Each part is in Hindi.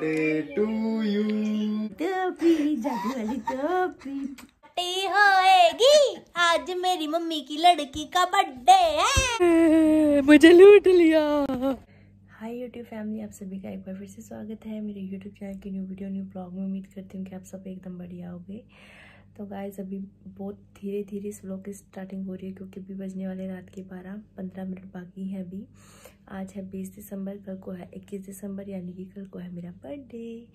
बर्थडे टू यू टोपी जादू वाली टोपी पार्टी होएगी। आज मेरी मम्मी की लड़की का बर्थडे है। मुझे लूट लिया। हाय यूट्यूब फैमिली आप सभी का एक बार फिर से स्वागत है मेरे यूट्यूब चैनल की न्यू वीडियो न्यू ब्लॉग में। उम्मीद करती हूँ कि आप सब एकदम बढ़िया होगे। तो गाइज़ अभी बहुत धीरे धीरे इस व्लॉग की स्टार्टिंग हो रही है क्योंकि अभी बजने वाले रात के बारह, पंद्रह मिनट बाकी हैं अभी। आज है बीस दिसंबर, कल को है इक्कीस दिसंबर, यानी कि कल को है मेरा बर्थडे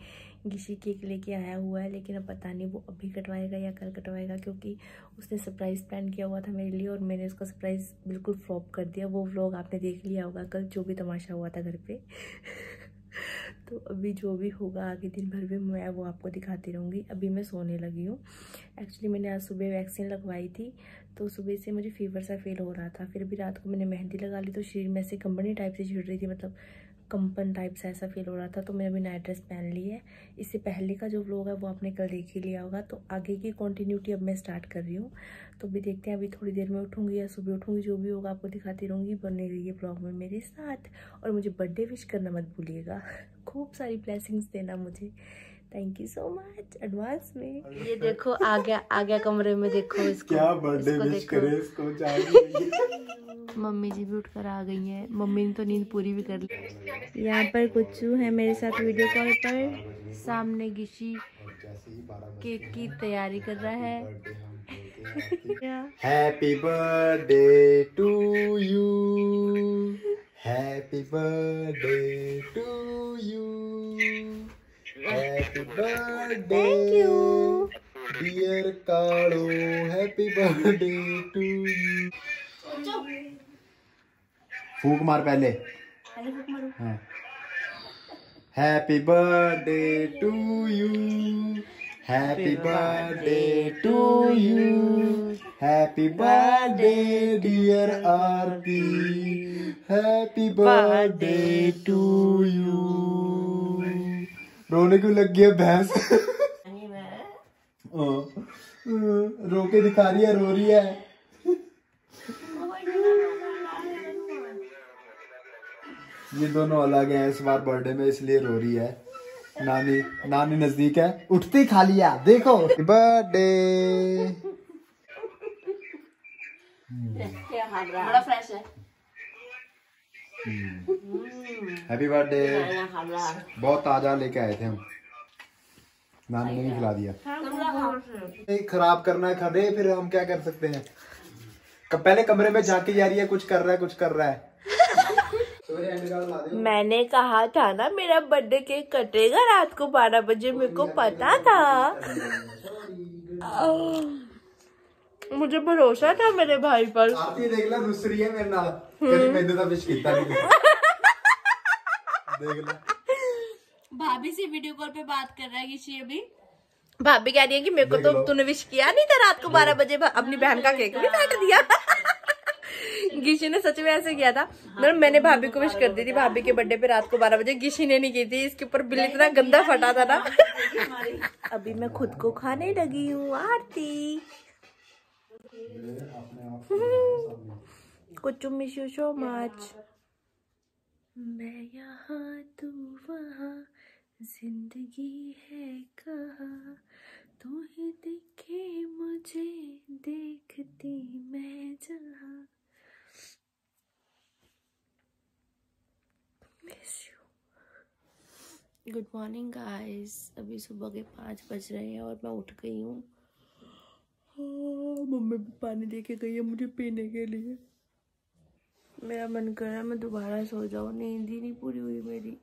गिशी केक लेके आया हुआ है, लेकिन अब पता नहीं वो अभी कटवाएगा या कल कटवाएगा, क्योंकि उसने सरप्राइज़ प्लान किया हुआ था मेरे लिए और मैंने उसका सरप्राइज़ बिल्कुल फ्लॉप कर दिया। वो व्लॉग आपने देख लिया होगा कल, जो भी तमाशा हुआ था घर पे। तो अभी जो भी होगा, आगे दिन भर में मैं वो आपको दिखाती रहूँगी। अभी मैं सोने लगी हूँ। एक्चुअली मैंने आज सुबह वैक्सीन लगवाई थी तो सुबह से मुझे फीवर सा फील हो रहा था। फिर भी रात को मैंने मेहंदी लगा ली तो शरीर में से कंपनी टाइप से छिड़ रही थी मतलब कंपन टाइप से ऐसा फील हो रहा था तो मैंने अभी नया ड्रेस पहन ली है। इससे पहले का जो व्लॉग है, वो आपने कल देख ही लिया होगा। तो आगे की कंटिन्यूटी अब मैं स्टार्ट कर रही हूँ। तो अभी देखते हैं, अभी थोड़ी देर में उठूँगी या सुबह उठूँगी, जो भी होगा आपको दिखाती रहूँगी। बने रहिए ब्लॉग में मेरे साथ। और मुझे बर्थडे विश करना मत भूलिएगा। खूब सारी ब्लेसिंग्स देना मुझे। Thank you so much advance में. ये देखो आ गया आ गया कमरे में देखो इसको। क्या बर्थडे विश करे इसको चाहिए मम्मी जी भी उठकर आ गई हैं। मम्मी ने तो नींद पूरी भी कर ली। यहाँ पर कुचू है मेरे साथ वीडियो कॉल पर। सामने गिशी केक की तैयारी कर रहा है। Happy birthday to you happy birthday to you happy birthday thank you dear काड़ो happy birthday to you फूक मार पहले। हाँ। Happy birthday to you happy birthday to you happy birthday dear Aarti happy birthday to you रोने क्यों लग गया भैंस? हाँ, रो के दिखा रही है रो रही है। ये दोनों अलग हैं इस बार बर्थडे में इसलिए रो रही है। नानी नानी नज़दीक है। उठते ही खा लिया देखो बर्थडे है हैप्पी बर्थडे बहुत ताज़ा लेके आए थे हम। नानी ने भी खिला दिया। खराब करना है खदे फिर हम क्या कर सकते हैं? पहले कमरे में झांकी जा रही है कुछ कर रहा है कुछ कर रहा है। मैंने कहा था ना मेरा बर्थडे केक कटेगा रात को बारह बजे मेरे को पता था। मुझे भरोसा था मेरे भाई पर। आरती देख ले रुस रही है मेरे नाल। कभी मैंने तो विश कीता नहीं देख ले। भाभी से वीडियो कॉल पे बात कर रहा है किसी अभी। भाभी कह रही है कि मेरे को तो तूने विश किया नहीं था रात को बारह बजे अपनी बहन का केक भी काट दिया। गिशी ने सच में ऐसे किया था। मतलब मैंने भाभी को विश कर दी थी भाभी के बर्थडे पे रात को बारह बजे। गिशी ने नहीं की थी। इसके ऊपर बिल इतना गंदा फटा था ना। अभी मैं खुद को खाने लगी हूँ आरती। कुछ मिस यू सो मच मैं यहाँ तू वहाँ ज़िंदगी है कहा? तू ही दिखे मुझे देखती मैं जहाँ। गुड मॉर्निंग गाइस अभी सुबह के पाँच बज रहे हैं और मैं उठ गई हूँ हाँ, मम्मी भी पानी दे के गई है मुझे पीने के लिए। मेरा मन कर रहा है मैं दोबारा सो जाऊँ, नींद ही नहीं पूरी हुई मेरी।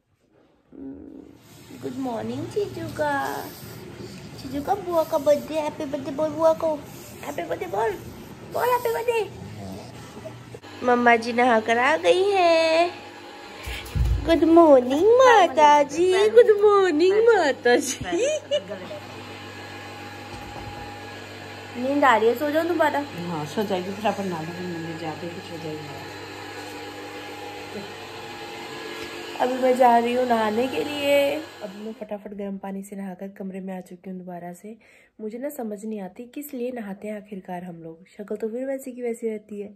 गुड मॉर्निंग चीजू का। चीजू का बुआ का बर्थडे हैप्पी बर्थडे बोल बुआ को। हैप्पी बर्थडे बोल। बोल हैप्पी बर्थडे मम्मा जी नहा कर आ गई हैं। गुड मॉर्निंग माता जी। गुड मॉर्निंग माता जी। नींद आ रही है सो जाओ दोबारा। हाँ सो जाएगी फिर अपन नाटक मंदिर जाके कुछ हो जाएगी। अभी मैं जा रही हूँ नहाने के लिए। अभी मैं फटाफट गर्म पानी से नहाकर कमरे में आ चुकी हूँ दोबारा से। मुझे ना समझ नहीं आती किस लिए नहाते हैं आखिरकार हम लोग? शक्ल तो फिर वैसी की वैसी रहती है।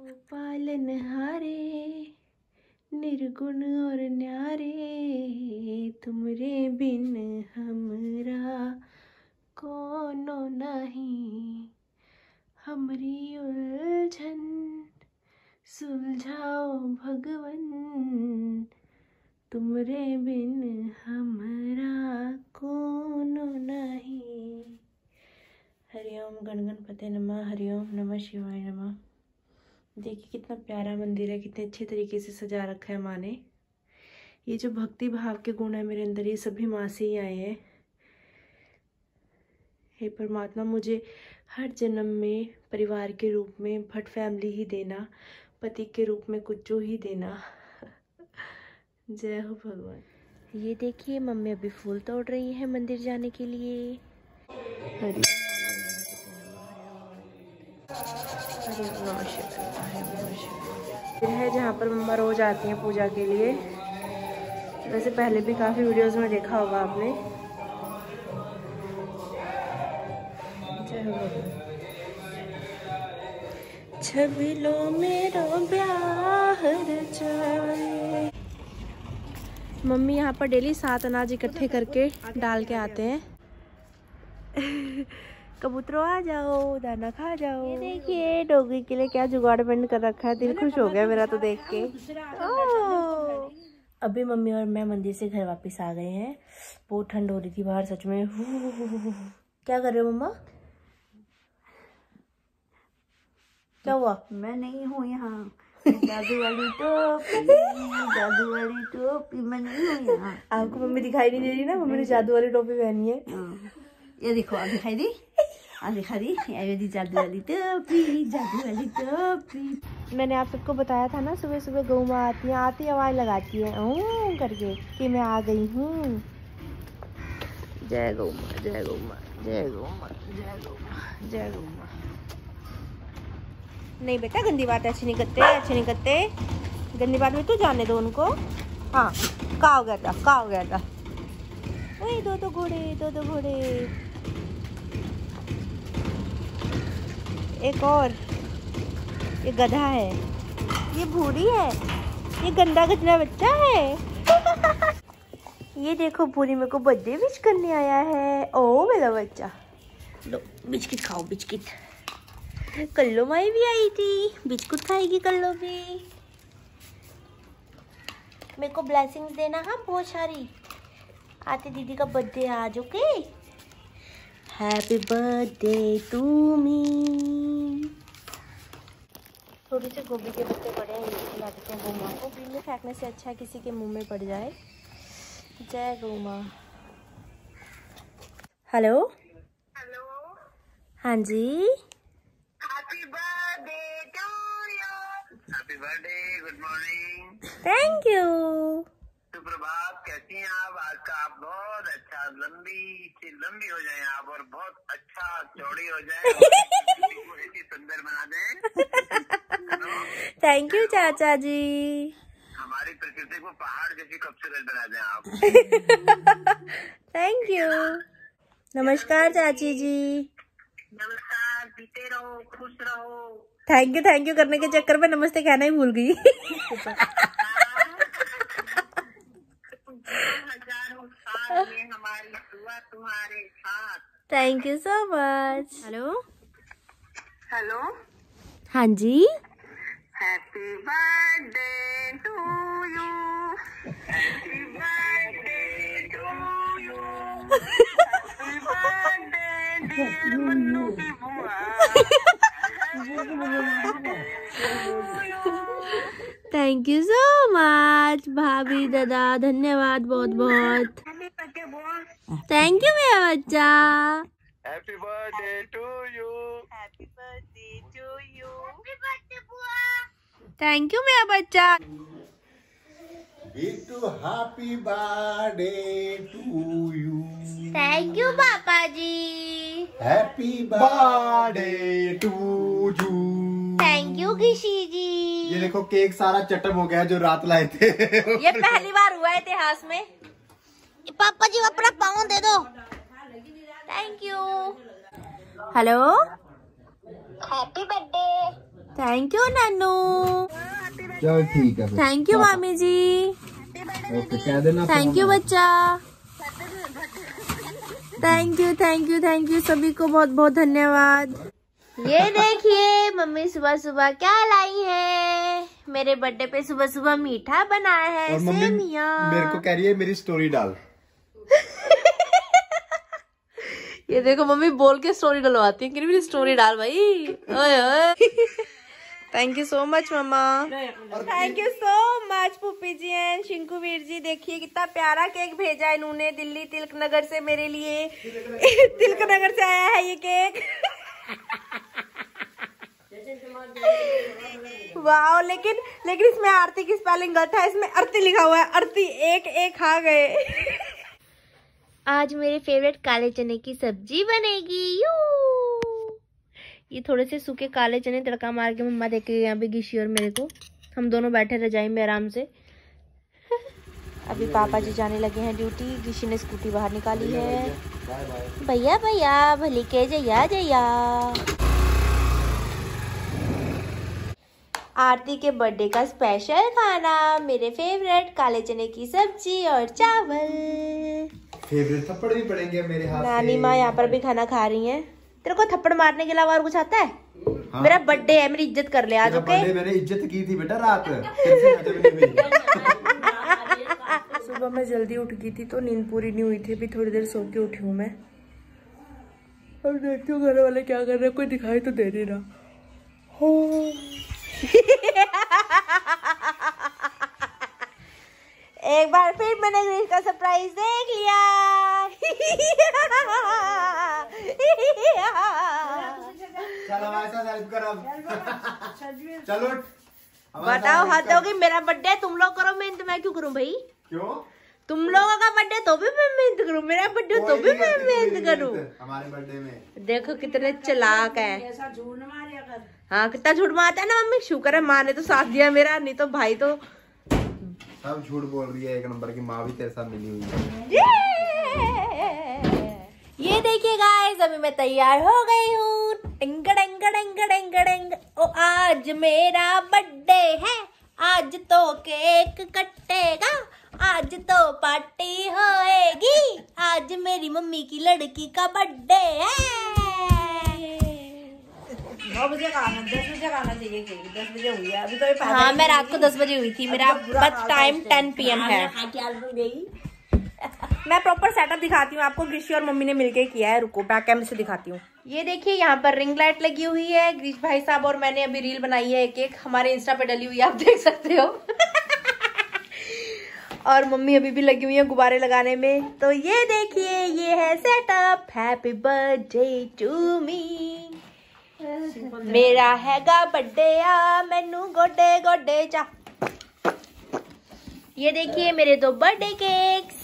ओ पालन हारे निर्गुण और न्यारे तुमरे बिन हमरा कोनो नहीं। हमरी उलझन, सुलझाओ भगवन। तुमरे बिन हमरा कोनो नहीं। हरिओम गण गणपते नमः, हरिओम नमः शिवाय नमः। देखिए कितना प्यारा मंदिर है, कितने अच्छे तरीके से सजा रखा है माँ ने। ये जो भक्ति भाव के गुण है मेरे अंदर, ये सभी माँ से ही आए हैं। हे परमात्मा मुझे हर जन्म में परिवार के रूप में भट फैमिली ही देना पति के रूप में कुछ जो ही देना। जय हो भगवान। ये देखिए मम्मी अभी फूल तोड़ रही है मंदिर जाने के लिए। हरि है जहाँ पर मम्मा रोज आती हैं पूजा के लिए। वैसे पहले भी काफ़ी वीडियोस में देखा होगा आपने। छबिलो मेरो ब्याह रचाए। मम्मी यहाँ पर डेली सात अनाज इकट्ठे करके डाल के आते हैं। कबूतरों आ जाओ दाना खा जाओ। ये देखिए डोगी के लिए क्या जुगाड़ बंद कर रखा है। दिल खुश हो गया मेरा तो देख के। अभी मम्मी और मैं मंदिर से घर वापस आ गए हैं। बहुत ठंड हो रही थी बाहर सच में। हु, हु, हु, हु, हु। क्या कर रहे हो मम्मा? क्या हुआ मैं नहीं हूँ यहाँ। जादू वाली टोपी जादू वाली टोपी मैं नहीं हूँ यहाँ। आपको मम्मी दिखाई नहीं दे रही ना? मम्मी ने जादू वाली टोपी पहनी है। हाँ। ये देखो आ दिखाई दी? आ दिखा दी? ये दी जादू वाली टोपी जादू वाली टोपी। मैंने आप सबको बताया था ना सुबह सुबह गौ माँ आती है आती आवाज़ लगाती है करके कि मैं आ गई हूँ। जय गौ माँ जय गौ माँ जय गौ माँ जय गौ माँ जय गौ माँ। नहीं बेटा, गंदी बात अच्छी नहीं करते, अच्छी नहीं करते। गंदी बात में तू जाने दो उनको। हाँ का हो गया था, का हो गया था। ओए, दो दो घोड़े, दो दो घोड़े। एक और, ये गधा है। ये भूरी है। ये गंदा गंदा बच्चा है। ये देखो, भूरी मेरे को बर्थडे विश करने आया है। ओ मेरा बच्चा। लो, बिस्किट खाओ, बिस्किट। कल्लो माई भी आई थी बिस्कुट खाएगी कल्लो भी मेरे को ब्लेसिंग्स देना हाँ बहुत सारी। आते दीदी का बर्थडे आज okay happy birthday to me थोड़ी से गोभी के पत्ते पड़े हैं ये हैं गौ माँ को। बीन में फेंकने से अच्छा किसी के मुँह में पड़ जाए। जय गोमा हेलो हेलो हाँ जी। Birthday good morning. Thank you सुप्रभात कैसी हैं आप? आज का आप बहुत अच्छा लंबी से लंबी हो जाए आप और बहुत अच्छा चौड़ी हो जाए। सुंदर बना दें। थैंक यू चाचा जी। हमारी प्रकृति को पहाड़ जैसी खूबसूरत बना दें आप। थैंक यू नमस्कार चाची जी। नमस्कार जीते रहो खुश रहो। थैंक यू थैंक यू करने के चक्कर में नमस्ते कहना ही भूल गई। Thank you so much hello hello हाँ जी। Happy birthday to you happy birthday to you happy birthday dear Mannu की बुआ थैंक यू सो मच भाभी दादा धन्यवाद बहुत बहुत थैंक यू मेरा बच्चा। Happy birthday to you happy birthday to you happy birthday बुआ थैंक यू मेरा बच्चा। Bittu happy birthday to you thank you पापा जी happy birthday to you thank you Kishi ji ये देखो केक सारा चटम हो गया जो रात लाए थे। ये पहली बार हुआ है इतिहास में। पापा जी अपना पाँव दे दो। Thank you hello happy birthday thank you नानू चल ठीक है थैंक यू मामी जी ओके कह देना थैंक यू बच्चा। Thank you thank you thank you सभी को बहुत बहुत धन्यवाद। ये देखिए मम्मी सुबह सुबह क्या लाई है? मेरे बर्थडे पे सुबह सुबह मीठा बनाया है सेमिया। मेरे को कह रही है मेरी स्टोरी डाल। ये देखो मम्मी बोल के स्टोरी डलवाती है कि मेरी स्टोरी डाल भाई। ओए ओए। Thank you so much mamma thank you so much Puppi ji and Shinku Veer ji देखिए कितना प्यारा केक भेजा है इन्होंने दिल्ली तिलक नगर से मेरे लिए। तिलक नगर से आया है ये केक वाह लेकिन लेकिन इसमें आरती की स्पेलिंग गलत है इसमें आरती लिखा हुआ है। आरती एक एक खा गए। आज मेरे फेवरेट काले चने की सब्ज़ी बनेगी। यू ये थोड़े से सूखे काले चने तड़का मार के मम्मा देखे यहाँ पे गिशी और मेरे को। हम दोनों बैठे रजाई में आराम से। अभी पापा जी जाने लगे हैं ड्यूटी गिशी ने स्कूटी बाहर निकाली है। भैया भैया भले के जया जया। आरती के बर्थडे का स्पेशल खाना मेरे फेवरेट काले चने की सब्ज़ी और चावल। फेवरेट थप्पड़ भी पड़ेंगे मेरे हाथ नानी माँ यहाँ पर भी खाना खा रही हैं। तेरे को थप्पड़ मारने के अलावा और कुछ आता है? मेरा बर्थडे है मेरी इज़्ज़त कर ले आज ओके मैंने इज़्ज़त की थी बेटा रात। सुबह मैं जल्दी उठ गई थी तो नींद पूरी नहीं हुई थी अभी थोड़ी देर सो के उठी हूँ मैं। और देखती हूँ घर वाले क्या कर रहे हैं कोई दिखाई तो दे नहीं रहा। एक बार फिर मैंने का सरप्राइज़ देख लिया। हेल्प कर। अब चलो बताओ हद help मेरा बर्थडे तुम लोग करो मेहनत मैं क्यों करूँ भाई? क्यों? तुम लोगों का बर्थडे तो भी मैं मेहनत करूँ। मेरा बर्थडे तो भी मैं मेहनत करूँ। हमारे बर्थडे में। देखो कितने चलाक है। हाँ कितना झूठ मारता है ना मम्मी। शुक्र है माँ ने तो साथ दिया मेरा नहीं तो भाई तो। सब झूठ बोल रही है एक नंबर की माँ भी तेरे साथ मिली हुई है। ये देखिए गाइस अभी मैं तैयार हो गई हूँ। टिंग टिंग टिंग टिंग टिंग ओ आज मेरा बर्थडे है। आज तो केक कटेगा। आज तो पार्टी होएगी। आज मेरी मम्मी की लड़की का बर्थडे है। नौ बजे का आना दस बजे का आना चाहिए केक दस बजे हुई है। अभी तो हाँ मैं रात को दस बजे हुई थी। मेरा टाइम टेन पी एम है गई मैं प्रॉपर सेटअप दिखाती हूँ, आपको ग्रीशी और मम्मी ने मिलके किया है, रुको बैक कैमरे से दिखाती हूँ। ये देखिए, यहाँ पर रिंग लाइट लगी हुई है। ग्रीश भाई साहब और मैंने अभी रील बनाई है एक एक। हमारे इंस्टा पे डली हुई है, आप देख सकते हो। और मम्मी अभी भी लगी हुई है गुब्बारे लगाने में। तो ये देखिए, ये है setup happy birthday to me मेरा हैगा बर्थडे, आ, मैनू गोडे गोडे चा। ये देखिए, मेरे दो बर्थडे केक्स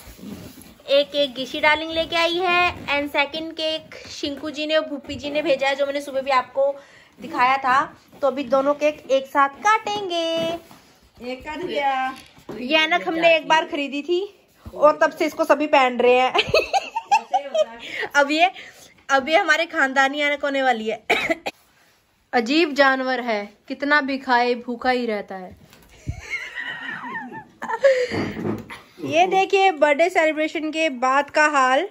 एक केक गिशी डार्लिंग लेके आई है and second cake Shinku ji ने और भूपी जी ने भेजा है जो मैंने सुबह भी आपको दिखाया था। तो अभी दोनों केक एक साथ काटेंगे। एक कर दिया। ये ऐनक हमने एक बार खरीदी थी और तब से इसको सभी पहन रहे हैं। अब ये अब ये हमारे खानदानी ऐनक होने वाली है। अजीब जानवर है कितना भी खाए भूखा ही रहता है। ये देखिए बर्थडे सेलिब्रेशन के बाद का हाल।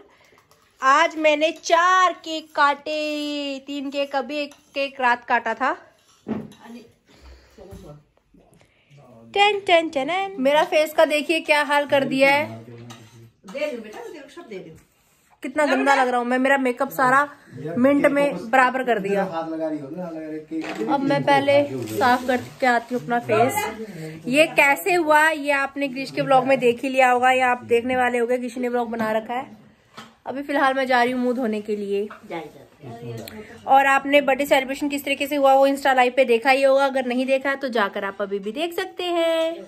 आज मैंने चार केक काटे, तीन केक, अभी एक केक रात काटा था। टेन टेन टेन मेरा फेस का देखिए क्या हाल कर दिया है। दे दो बेटा, दे सब दे दो कितना गंदा लग रहा हूँ। मैं, मेरा मेकअप सारा मिनट में बराबर कर दिया। अब मैं पहले साफ़ करके आती हूँ अपना फेस ये कैसे हुआ, ये आपने ग्रीश के ब्लॉग में देख ही लिया होगा, या आप देखने वाले होंगे किसी ने ब्लॉग बना रखा है। अभी फ़िलहाल मैं जा रही हूँ मुँह धोने के लिए। और आपने बर्थडे सेलिब्रेशन किस तरीके से हुआ, वो इंस्टा लाइव पे देखा ही होगा। अगर नहीं देखा है तो जाकर आप अभी भी देख सकते हैं।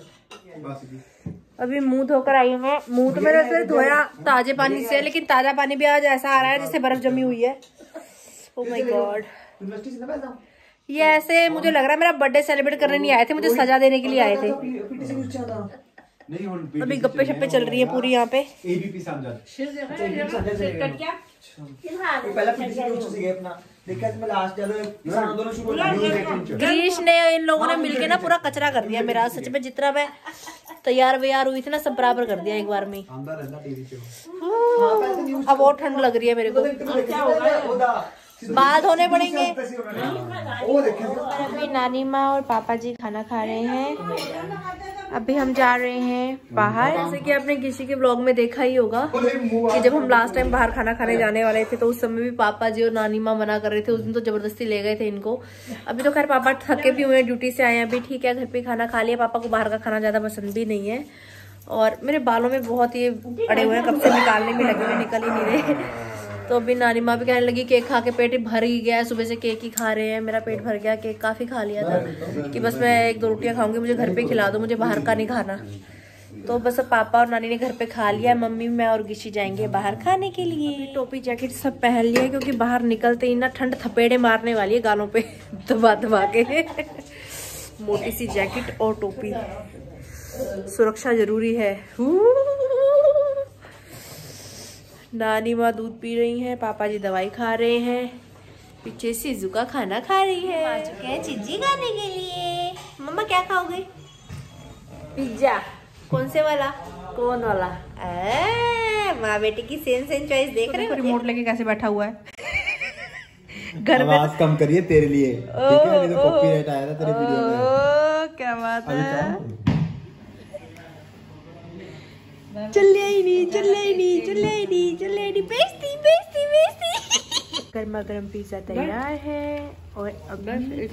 अभी मुँह धोकर आई हूँ मैं मुँह तो मैंने वैसे धोया ताजे पानी से लेकिन ताज़ा पानी भी आज ऐसा आ रहा है जैसे बर्फ़ जमी हुई है ओ माय गॉड ये ऐसे मुझे लग रहा है मेरा बर्थडे सेलिब्रेट करने नहीं आए थे मुझे सजा देने के लिए आए थे नहीं अभी गप्पे शप्पे चल रही है पूरी यहाँ पे एबीपी ग्रीश ने इन लोगों ने मिलके ना पूरा कचरा कर दिया मेरा सच में जितना मैं तैयार व्यार हुई थी ना सब बराबर कर दिया एक बार में हाँ, अब बहुत ठंड लग रही है मेरे को। बाल धोने पड़ेंगे। वो अभी नानी माँ और पापा जी खाना खा रहे हैं। अभी हम जा रहे हैं बाहर। जैसे कि आपने किसी के ब्लॉग में देखा ही होगा कि जब हम लास्ट टाइम बाहर खाना खाने जाने वाले थे तो उस समय भी पापा जी और नानी माँ मना कर रहे थे। उस दिन तो ज़बरदस्ती ले गए थे इनको। अभी तो खैर पापा थके भी हुए हैं ड्यूटी से आए हैं। अभी ठीक है घर पे खाना खा लिया। पापा को बाहर का खाना ज़्यादा पसंद भी नहीं है। और मेरे बालों में बहुत ये अड़े हुए हैं कब से निकालने में लगे हुए निकल ही नहीं रहे। तो अभी नानी माँ भी कहने लगी, केक खा के पेट भर ही गया है, सुबह से केक ही खा रहे हैं, मेरा पेट भर गया, केक काफ़ी खा लिया था कि बस मैं एक दो रोटियाँ खाऊँगी, मुझे घर पे खिला दो, मुझे बाहर का नहीं खाना। तो बस अब पापा और नानी ने घर पे खा लिया, मम्मी, मैं और गिशी जाएँगे बाहर खाने के लिए। टोपी, जैकेट सब पहन लिया क्योंकि बाहर निकलते ही ना ठंड थपेड़े मारने वाली है गालों पे, दबा दबा के। मोटी सी जैकेट और टोपी। सुरक्षा ज़रूरी है। नानी माँ दूध पी रही हैं पापा जी दवाई खा रहे हैं पीछे सिजू का खाना खा रही है। आ चुके हैं चिज्जी खाने के लिए। मम्मा क्या खाओगे? पिज्जा। कौन से वाला? कौन वाला? माँ बेटी की सेम सेम चॉइस देख रहे हो रिमोट लेके कैसे बैठा हुआ है? घर में आवाज़ कम करिए तेरे लिए। ठीक है नहीं तो कॉपीराइट आया था तेरे वीडियो में। ओ, क्या बात है क्या चले ही नहीं चले ही नहीं चले ही नहीं चले ही नहीं बेइज्जती बेइज्जती बेइज्जती। गर्मा गर्म पिज्जा तैयार है और अभी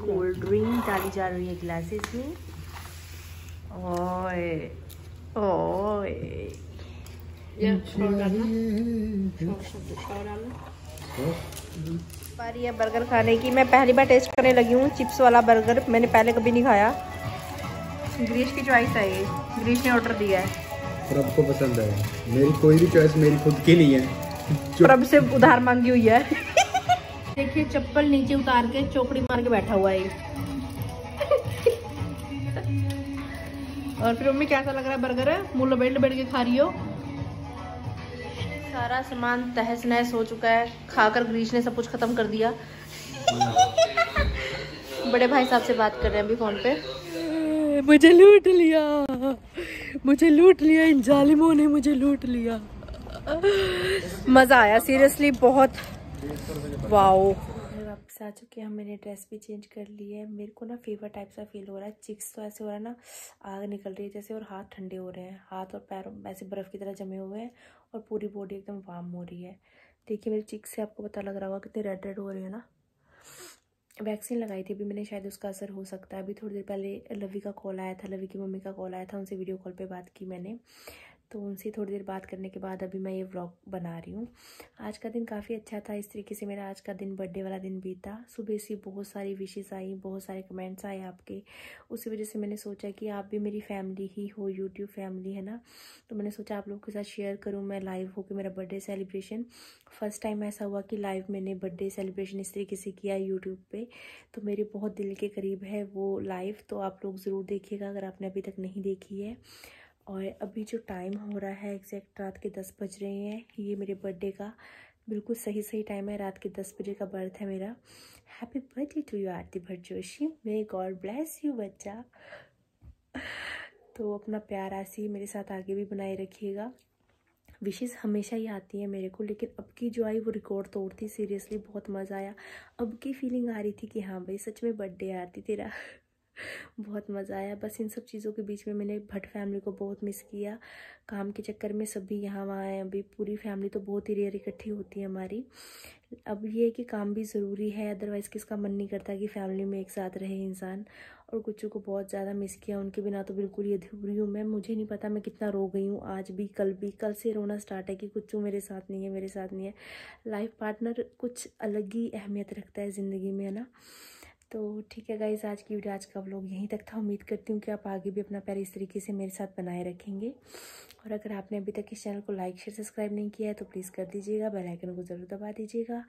कोल्ड ड्रिंक डाली जा रही है ग्लासेस में। ओए ओए। बारी है बर्गर खाने की। मैं पहली बार टेस्ट करने लगी हूँ चिप्स वाला बर्गर मैंने पहले कभी नहीं खाया। ग्रीश की चॉइस है ये। ग्रीश ने ऑर्डर दिया है। सबको पसंद है मेरी कोई भी चॉइस मेरी खुद की नहीं है। प्रभ से उधार मांगी हुई है। देखिए चप्पल नीचे उतार के चौकड़ी मार के बैठा हुआ है। और फिर मम्मी कैसा लग रहा है बर्गर है मुँह लपेट लपेट के खा रही हो? सारा सामान तहस नहस हो चुका है। खाकर ग्रीश ने सब कुछ खत्म कर दिया। बड़े भाई साहब से बात कर रहे हैं अभी फ़ोन पे। मुझे लूट लिया। मुझे लूट लिया, इन जालिमों ने मुझे लूट लिया। मज़ा आया सीरियसली बहुत। वाओ वापस आ चुके हैं मैंने ड्रेस भी चेंज कर ली है। मेरे को ना फीवर टाइप सा फील हो रहा है चिक्स तो ऐसे हो रहा है ना, आग निकल रही है, जैसे और हाथ ठंडे हो रहे हैं। हाथ और पैरों ऐसे बर्फ़ की तरह जमे हुए हैं और पूरी बॉडी एकदम वार्म हो रही है। देखिए मेरी चिक्स से आपको पता लग रहा होगा कितने रेड रेड हो रहे हैं ना। वैक्सीन लगाई थी, अभी मैंने शायद उसका असर हो सकता है। अभी थोड़ी देर पहले लवी का कॉल आया था, लवी की मम्मी का कॉल आया था, उनसे वीडियो कॉल पे बात की मैंने। तो उनसे थोड़ी देर बात करने के बाद अभी मैं ये व्लॉग बना रही हूँ। आज का दिन काफ़ी अच्छा था, इस तरीके से मेरा आज का दिन बर्थडे वाला दिन बीता सुबह से बहुत सारी विशेष आई, बहुत सारे कमेंट्स आए आपके। उसी वजह से मैंने सोचा कि आप भी मेरी फैमिली ही हो यूट्यूब फैमिली है ना? तो मैंने सोचा आप लोगों के साथ शेयर करूँ मैं लाइव होकर मेरा बर्थडे सेलिब्रेशन फ़र्स्ट टाइम ऐसा हुआ कि लाइव मैंने बर्थडे सेलिब्रेशन इस तरीके से किया यूट्यूब पर तो मेरे बहुत दिल के करीब है वो लाइव तो आप लोग ज़रूर देखिएगा अगर आपने अभी तक नहीं देखी है। और अभी जो टाइम हो रहा है एग्जैक्ट रात के दस बज रहे हैं, ये मेरे बर्थडे का बिल्कुल सही सही टाइम है, रात के दस बजे का बर्थ है मेरा। Happy birthday to you Aarti Bhatt Joshi may God bless you बच्चा। तो अपना प्यार ऐसे मेरे साथ आगे भी बनाए रखिएगा। विशेष हमेशा ही आती है मेरे को, लेकिन अब की जो आई वो रिकॉर्ड तोड़ती सीरियसली बहुत मज़ा आया। अब की फीलिंग आ रही थी कि हाँ भाई, सच में बर्थडे आती तेरा। बहुत मज़ा आया। बस इन सब चीज़ों के बीच में मैंने भट्ट फैमिली को बहुत मिस किया। काम के चक्कर में सभी यहाँ वहाँ आए अभी पूरी फैमिली तो बहुत ही रेयर इकट्ठी होती है हमारी। अब ये है कि काम भी ज़रूरी है अदरवाइज़ किसका मन नहीं करता कि फैमिली में एक साथ रहे इंसान। और कुछ को बहुत ज़्यादा मिस किया। उनके बिना तो बिल्कुल ही अधूरी हूँ मैं। मुझे नहीं पता मैं कितना रो गई हूँ। आज भी, कल भी। कल से रोना स्टार्ट है कि कुछ मेरे साथ नहीं है, मेरे साथ नहीं है। लाइफ पार्टनर कुछ अलग ही अहमियत रखता है ज़िंदगी में, है ना? तो ठीक है गाइज़ आज की वीडियो आज का व्लॉग यहीं तक था। उम्मीद करती हूँ कि आप आगे भी अपना प्यार इस तरीके से मेरे साथ बनाए रखेंगे। और अगर आपने अभी तक इस चैनल को लाइक शेयर सब्सक्राइब नहीं किया है तो प्लीज़ कर दीजिएगा। बेल आइकन को ज़रूर दबा दीजिएगा।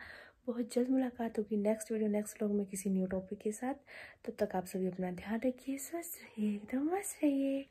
बहुत जल्द मुलाकात होगी नेक्स्ट वीडियो नेक्स्ट व्लॉग में किसी न्यू टॉपिक के साथ। तब तक आप सभी अपना ध्यान रखिए, स्वस्थ रहिए, एकदम मस्त रहिए।